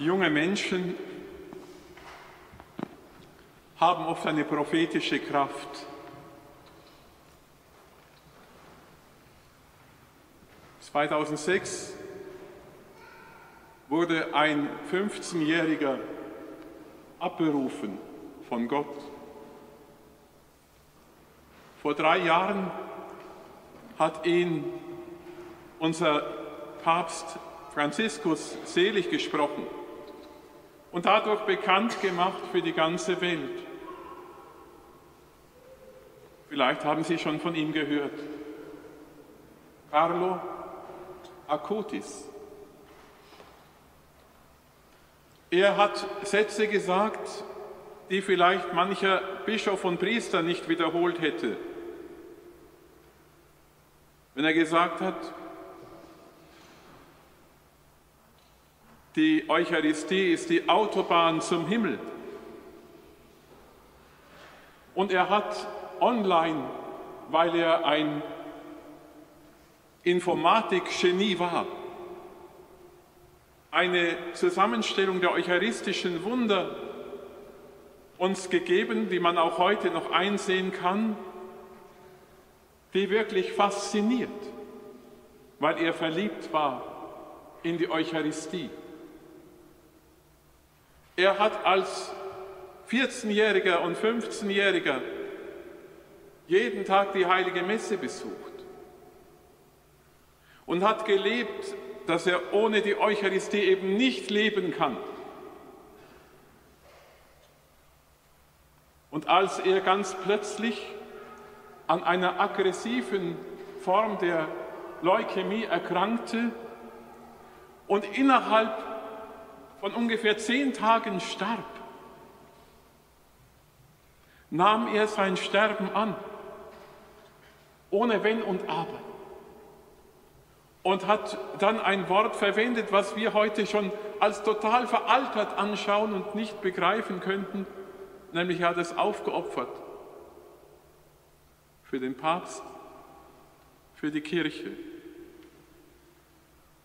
Junge Menschen haben oft eine prophetische Kraft. 2006 wurde ein 15-Jähriger abberufen von Gott. Vor drei Jahren hat ihn unser Papst Franziskus selig gesprochen und dadurch bekannt gemacht für die ganze Welt. Vielleicht haben Sie schon von ihm gehört. Carlo Acutis. Er hat Sätze gesagt, die vielleicht mancher Bischof und Priester nicht wiederholt hätte. Wenn er gesagt hat, die Eucharistie ist die Autobahn zum Himmel. Und er hat online, weil er ein Informatik-Genie war, eine Zusammenstellung der eucharistischen Wunder uns gegeben, die man auch heute noch einsehen kann, die wirklich fasziniert, weil er verliebt war in die Eucharistie. Er hat als 14-Jähriger und 15-Jähriger jeden Tag die heilige Messe besucht und hat gelebt, dass er ohne die Eucharistie eben nicht leben kann. Und als er ganz plötzlich an einer aggressiven Form der Leukämie erkrankte und innerhalb von ungefähr zehn Tagen starb, nahm er sein Sterben an, ohne Wenn und Aber und hat dann ein Wort verwendet, was wir heute schon als total veraltert anschauen und nicht begreifen könnten, nämlich er hat es aufgeopfert für den Papst, für die Kirche.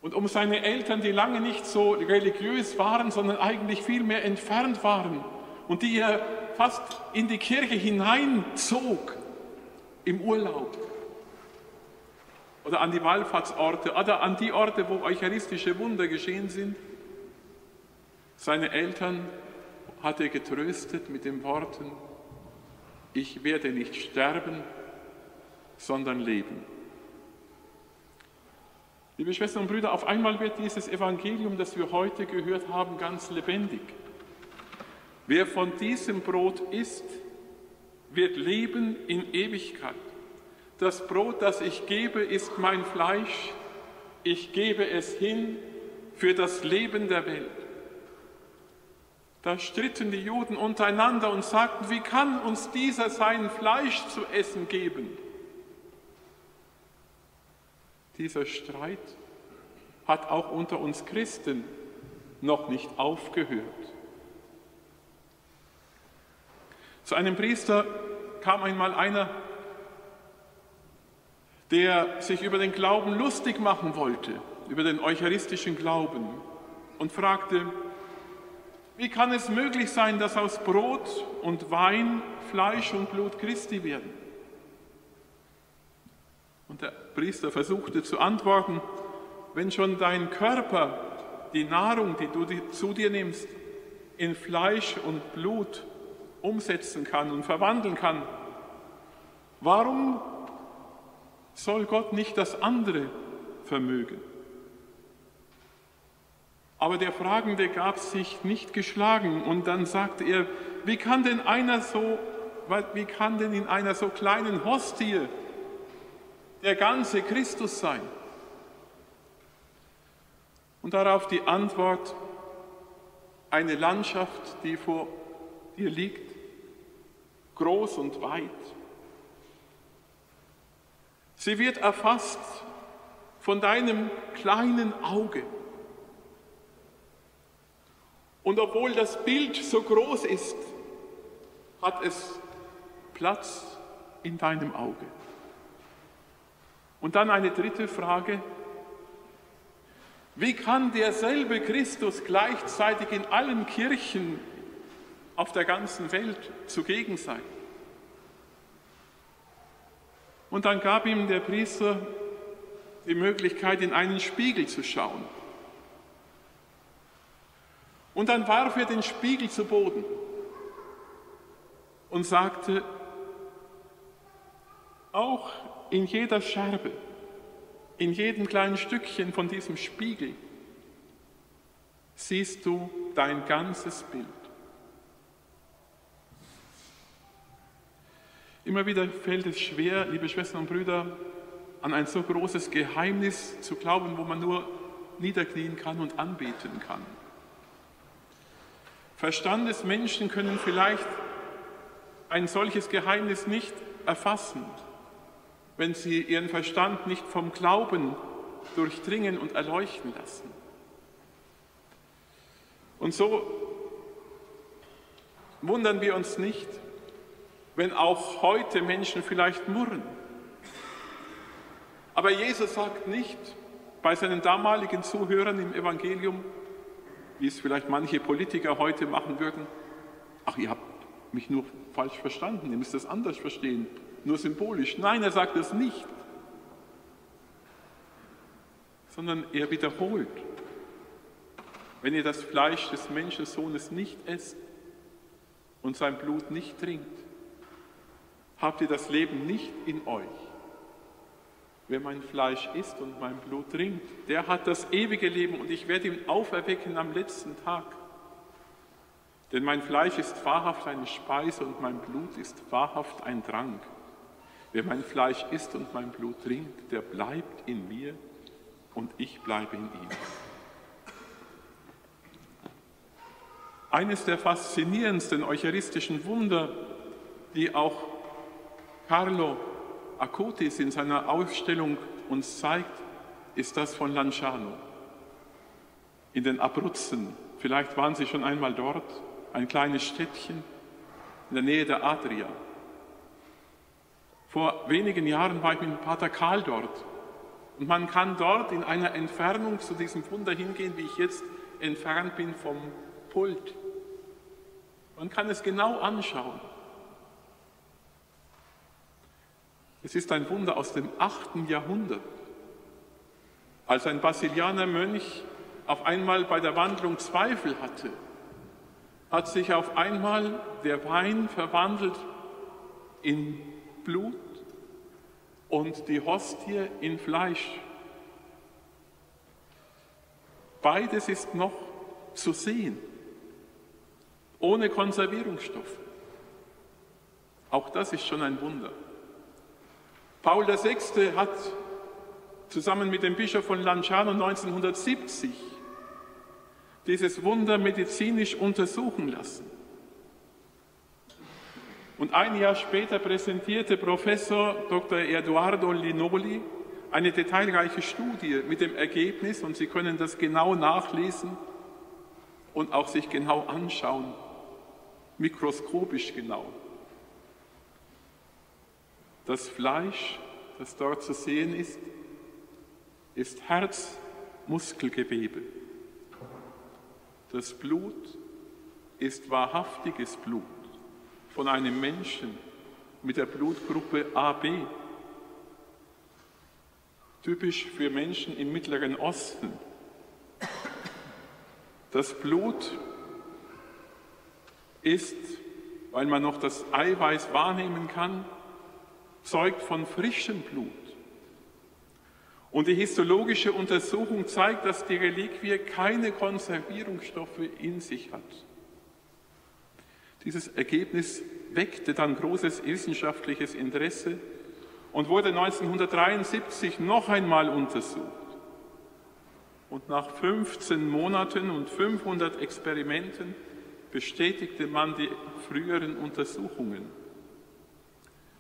Und um seine Eltern, die lange nicht so religiös waren, sondern eigentlich viel mehr entfernt waren und die er fast in die Kirche hineinzog im Urlaub, oder an die Wallfahrtsorte oder an die Orte, wo eucharistische Wunder geschehen sind. Seine Eltern hat er getröstet mit den Worten, ich werde nicht sterben, sondern leben. Liebe Schwestern und Brüder, auf einmal wird dieses Evangelium, das wir heute gehört haben, ganz lebendig. Wer von diesem Brot isst, wird leben in Ewigkeit. Das Brot, das ich gebe, ist mein Fleisch. Ich gebe es hin für das Leben der Welt. Da stritten die Juden untereinander und sagten, wie kann uns dieser sein Fleisch zu essen geben? Dieser Streit hat auch unter uns Christen noch nicht aufgehört. Zu einem Priester kam einmal einer der sich über den Glauben lustig machen wollte, über den eucharistischen Glauben und fragte, wie kann es möglich sein, dass aus Brot und Wein Fleisch und Blut Christi werden? Und der Priester versuchte zu antworten, wenn schon dein Körper die Nahrung, die du zu dir nimmst, in Fleisch und Blut umsetzen kann und verwandeln kann, warum soll Gott nicht das andere vermögen. Aber der Fragende gab sich nicht geschlagen und dann sagte er, wie kann denn einer so, wie kann denn in einer so kleinen Hostie der ganze Christus sein? Und darauf die Antwort, eine Landschaft, die vor dir liegt, groß und weit, Sie wird erfasst von deinem kleinen Auge. Und obwohl das Bild so groß ist, hat es Platz in deinem Auge. Und dann eine dritte Frage. Wie kann derselbe Christus gleichzeitig in allen Kirchen auf der ganzen Welt zugegen sein? Und dann gab ihm der Priester die Möglichkeit, in einen Spiegel zu schauen. Und dann warf er den Spiegel zu Boden und sagte, auch in jeder Scherbe, in jedem kleinen Stückchen von diesem Spiegel siehst du dein ganzes Bild. Immer wieder fällt es schwer, liebe Schwestern und Brüder, an ein so großes Geheimnis zu glauben, wo man nur niederknien kann und anbeten kann. Verstandesmenschen können vielleicht ein solches Geheimnis nicht erfassen, wenn sie ihren Verstand nicht vom Glauben durchdringen und erleuchten lassen. Und so wundern wir uns nicht, wenn auch heute Menschen vielleicht murren. Aber Jesus sagt nicht bei seinen damaligen Zuhörern im Evangelium, wie es vielleicht manche Politiker heute machen würden, ach, ihr habt mich nur falsch verstanden, ihr müsst das anders verstehen, nur symbolisch. Nein, er sagt es nicht, sondern er wiederholt, wenn ihr das Fleisch des Menschensohnes nicht esst und sein Blut nicht trinkt, habt ihr das Leben nicht in euch. Wer mein Fleisch isst und mein Blut trinkt, der hat das ewige Leben und ich werde ihn auferwecken am letzten Tag. Denn mein Fleisch ist wahrhaft eine Speise und mein Blut ist wahrhaft ein Trank. Wer mein Fleisch isst und mein Blut trinkt, der bleibt in mir und ich bleibe in ihm. Eines der faszinierendsten eucharistischen Wunder, die auch Carlo Acutis in seiner Ausstellung uns zeigt, ist das von Lanciano. In den Abruzzen, vielleicht waren Sie schon einmal dort, ein kleines Städtchen in der Nähe der Adria. Vor wenigen Jahren war ich mit Pater Karl dort und man kann dort in einer Entfernung zu diesem Wunder hingehen, wie ich jetzt entfernt bin vom Pult. Man kann es genau anschauen. Es ist ein Wunder aus dem 8. Jahrhundert, als ein Basilianer Mönch auf einmal bei der Wandlung Zweifel hatte, hat sich auf einmal der Wein verwandelt in Blut und die Hostie in Fleisch. Beides ist noch zu sehen, ohne Konservierungsstoffe. Auch das ist schon ein Wunder. Paul VI. hat zusammen mit dem Bischof von Lanciano 1970 dieses Wunder medizinisch untersuchen lassen. Und ein Jahr später präsentierte Professor Dr. Eduardo Linoli eine detailreiche Studie mit dem Ergebnis, und Sie können das genau nachlesen und auch sich genau anschauen, mikroskopisch genau. Das Fleisch, das dort zu sehen ist, ist Herzmuskelgewebe. Das Blut ist wahrhaftiges Blut von einem Menschen mit der Blutgruppe AB. Typisch für Menschen im Mittleren Osten. Das Blut ist, weil man noch das Eiweiß wahrnehmen kann, zeugt von frischem Blut. Und die histologische Untersuchung zeigt, dass die Reliquie keine Konservierungsstoffe in sich hat. Dieses Ergebnis weckte dann großes wissenschaftliches Interesse und wurde 1973 noch einmal untersucht. Und nach 15 Monaten und 500 Experimenten bestätigte man die früheren Untersuchungen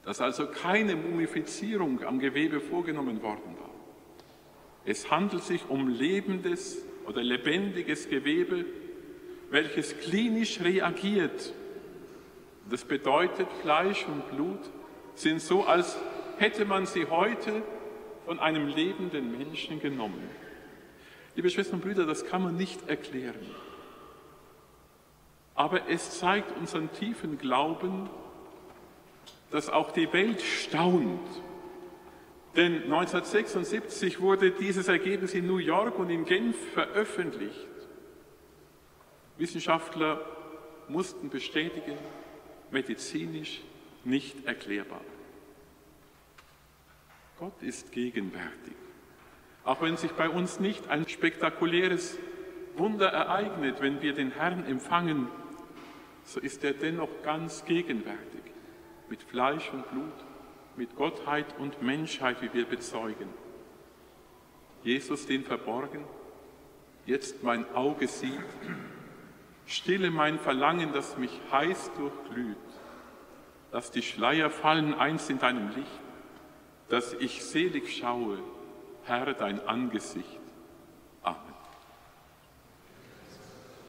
dass also keine Mumifizierung am Gewebe vorgenommen worden war. Es handelt sich um lebendes oder lebendiges Gewebe, welches klinisch reagiert. Das bedeutet, Fleisch und Blut sind so, als hätte man sie heute von einem lebenden Menschen genommen. Liebe Schwestern und Brüder, das kann man nicht erklären. Aber es zeigt unseren tiefen Glauben, dass auch die Welt staunt. Denn 1976 wurde dieses Ergebnis in New York und in Genf veröffentlicht. Wissenschaftler mussten bestätigen, medizinisch nicht erklärbar. Gott ist gegenwärtig. Auch wenn sich bei uns nicht ein spektakuläres Wunder ereignet, wenn wir den Herrn empfangen, so ist er dennoch ganz gegenwärtig, mit Fleisch und Blut, mit Gottheit und Menschheit, wie wir bezeugen. Jesus den Verborgen, jetzt mein Auge sieht, stille mein Verlangen, das mich heiß durchglüht. Lass die Schleier fallen einst in deinem Licht, dass ich selig schaue, Herr, dein Angesicht.